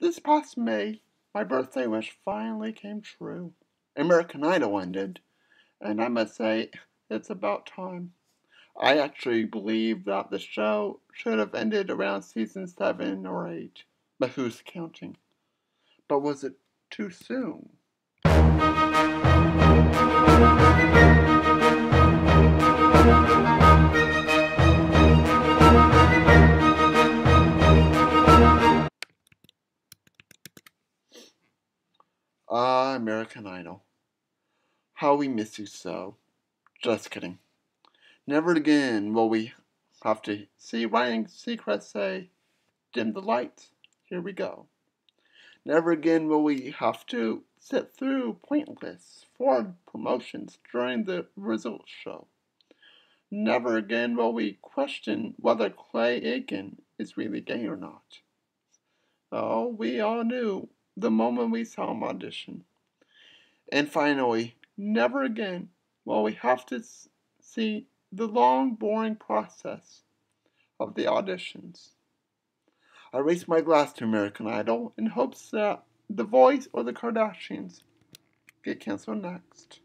This past May, my birthday wish finally came true. American Idol ended, and I must say, it's about time. I actually believe that the show should have ended around season 7 or 8, but who's counting? But was it too soon? Ah, American Idol. How we miss you so. Just kidding. Never again will we have to see Ryan Seacrest say, Dim the lights, here we go. Never again will we have to sit through pointless Ford promotions during the results show. Never again will we question whether Clay Aiken is really gay or not. Oh, we all knew the moment we saw him audition. And finally, never again will we have to see the long, boring process of the auditions. I raise my glass to American Idol in hopes that The Voice or The Kardashians get canceled next.